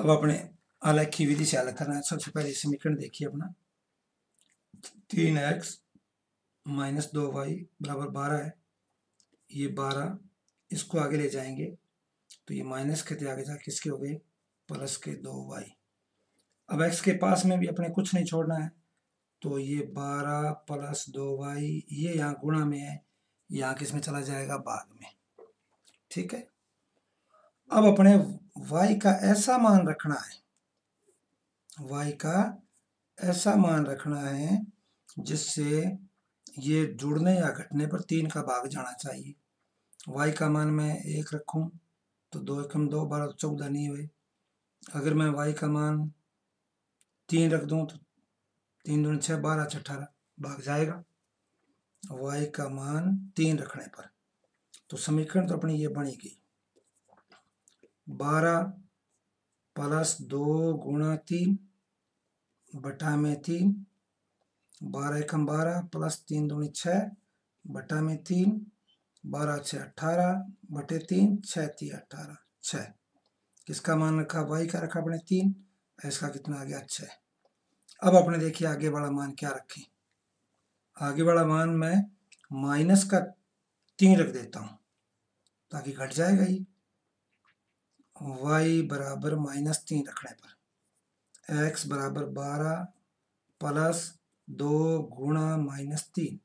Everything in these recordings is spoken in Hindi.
अब अपने आलेखी विधि से हल करना है। सबसे पहले समीकरण देखिए अपना। तीन एक्स माइनस दो वाई बराबर बारह है। ये बारह इसको आगे ले जाएँगे। तो ये माइनस के थे आगे जाके किसके हो गए? प्लस के दो वाई। अब एक्स के पास में भी अपने कुछ नहीं छोड़ना है। तो ये बारह प्लस दो वाई ये यहाँ गुणा में है। यहाँ किसमें चला जाएगा? भाग में। ठीक है? अब अपने y का ऐसा मान रखना है। y का ऐसा मान रखना है जिससे ये जुड़ने या घटने पर तीन का भाग जाना चाहिए। y का मान मैं एक रखूँ तो दो एकम दो, बारह चौदह नहीं हुए। अगर मैं y का मान तीन रख दूँ तो तीन दून छः बारह अठारह भाग जाएगा। y का मान तीन रखने पर। तो समीकरण तो अपनी ये बनेगी। बारह प्लस दो गुणा तीन बटा में तीन, बारह एकम बारह प्लस तीन दूनी छः बटा में तीन, बारह छः अट्ठारह बटे तीन छः तीन अट्ठारह छः किसका मान रखा? वाई का रखा अपने तीन, इसका कितना आ गया? छः अब अपने देखिए आगे वाला मान क्या रखें। आगे वाला मान मैं माइनस का तीन रख देता हूँ, ताकि घट जाएगा ही y बराबर माइनस तीन रखने पर। x बराबर बारह प्लस दो गुणा माइनस तीन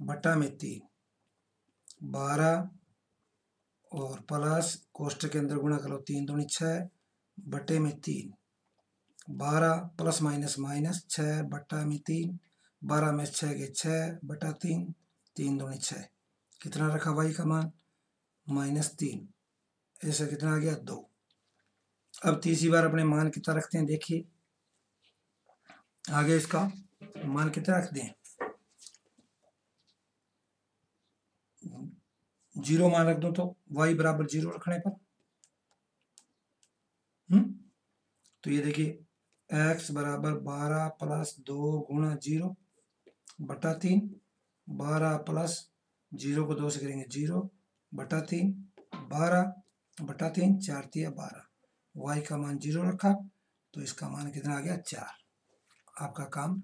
बटा में तीन। बारह और प्लस कोष्ट के अंदर गुणा करो, तीन दूनी छः बटे में तीन। बारह प्लस माइनस माइनस छः बटा में तीन। बारह में छः के छः बटा तीन तीन दूनी छः कितना रखा वाई का मान? माइनस तीन। ऐसा कितना आ गया? दो। अब तीसरी बार अपने मान कितना रखते हैं, देखिए। आगे इसका मान कितना रख दें। ज़ीरो मान रख दो तो y बराबर ज़ीरो रखने पर। हम्म? तो ये देखिए, x बराबर बारह प्लस दो गुणा ज़ीरो बटा तीन। बारह प्लस ज़ीरो को दो से करेंगे ज़ीरो बटा तीन। बारह बटा तीन, चार तिया बारह। वाई का मान ज़ीरो रखा तो इसका मान कितना आ गया? चार। आपका काम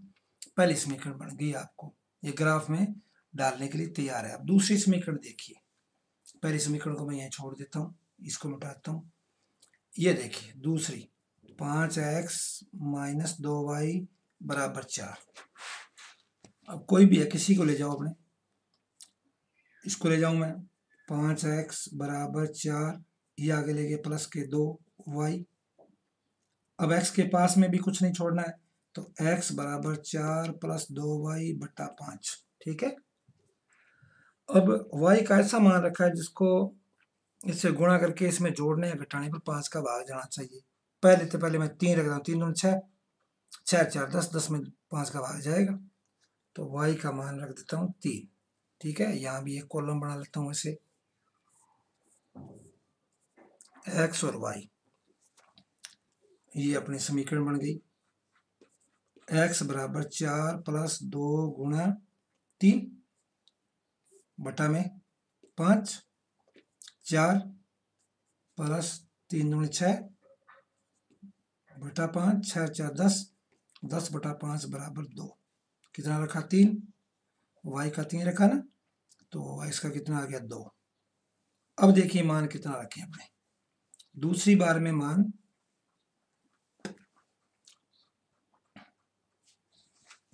पहली समीकरण बन गई आपको। ये ग्राफ में डालने के लिए तैयार है। अब दूसरी समीकरण देखिए। पहली समीकरण को मैं यहाँ छोड़ देता हूँ, इसको मिटाता हूँ। ये देखिए, दूसरी, पाँच एक्स माइनस दो वाई बराबर चार। अब कोई भी है, किसी को ले जाओ अपने। इसको ले जाऊँ मैं। पाँच एक्स बराबर चार ये आगे ले गए प्लस के दो वाई। अब एक्स के पास में भी कुछ नहीं छोड़ना है तो एक्स बराबर चार प्लस दो वाई बट्टा पाँच, ठीक है? अब वाई का ऐसा मान रखा है जिसको इससे गुणा करके इसमें जोड़ने या घटाने पर पाँच का भाग जाना चाहिए। पहले तो पहले मैं तीन रख रहा हूँ, तीन दून छः छः, चार, दस दस में पाँच का भाग जाएगा। तो वाई का मान रख देता हूँ तीन, ठीक है? यहाँ भी एक कॉलम बना लेता हूँ ऐसे एक्स और वाई। ये अपनी समीकरण बन गई। एक्स बराबर चार प्लस दो गुणा तीन बटा में पाँच। चार प्लस तीन दूनी छः बटा पाँच, छः, चार, दस। दस बटा पाँच बराबर दो। कितना रखा? तीन। वाई का तीन रखा ना? तो वाई का कितना आ गया? दो। अब देखिए मान कितना रखें अपने। दूसरी बार में मान।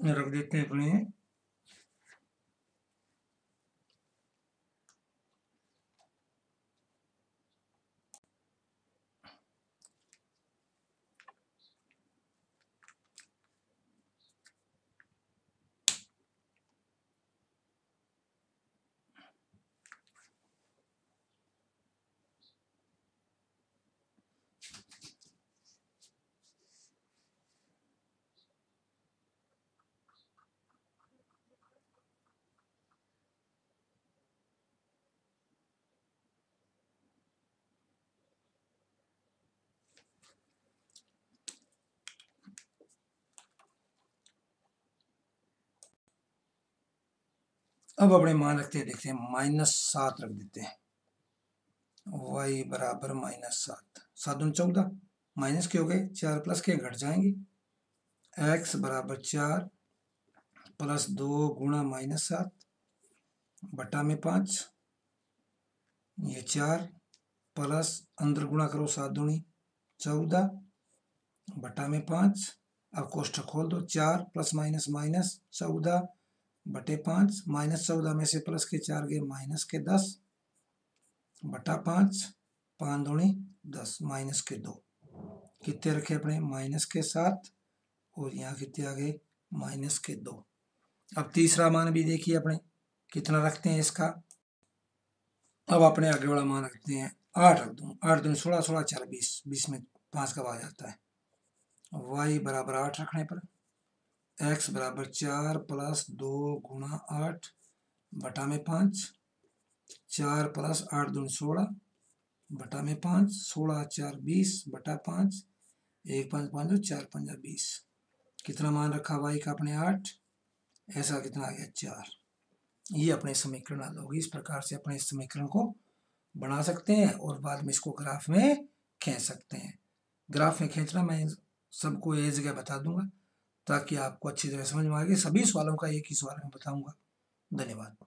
रख देते हैं अपने। अब अपने मान रखते हैं, देखते हैं, माइनस सात रख देते हैं। वाई बराबर माइनस सात। सात उन चौदह, माइनस के हो गए चार, प्लस के घट जाएँगे। एक्स बराबर चार, प्लस दो गुणा माइनस सात, बटा में पाँच, ये चार, प्लस अंदर गुणा करो सात दूनी चौदह, बटा में पाँच, अब कोष्ठक खोल दो, चार प्लस माइनस माइनस चौदह बटे पाँच, माइनस चौदह में से प्लस के चार गए माइनस के दस, बटा पाँच पाँच दूनी दस, माइनस के दो। कितने रखे अपने? माइनस के सात और यहाँ कितने आ गए? माइनस के दो। अब तीसरा मान भी देखिए अपने, कितना रखते हैं इसका? अब अपने आगे वाला मान रखते हैं, आठ रख दूँ। आठ दूनी सोलह सोलह, चार, बीस। बीस में पाँच का आ जाता है। वाई बराबर आठ रखने पर। एक्स बराबर चार प्लस दो गुणा आठ बटा में पाँच, चार प्लस आठ दून सोलह बटा में पाँच, सोलह चार बीस बटा पाँच, एक पाँच पाँच दो, चार पंजा बीस। कितना मान रखा वाई का अपने आठ? ऐसा कितना आ गया चार। ये अपने समीकरण हल होगी इस प्रकार से अपने समीकरण को बना सकते हैं और बाद में इसको ग्राफ में खींच सकते हैं। ग्राफ में खींचना, मैं सबको एक जगह बता दूँगा। ताकि आपको अच्छी तरह समझ में आ सभी सवालों का एक ही सवाल मैं बताऊँगा। धन्यवाद।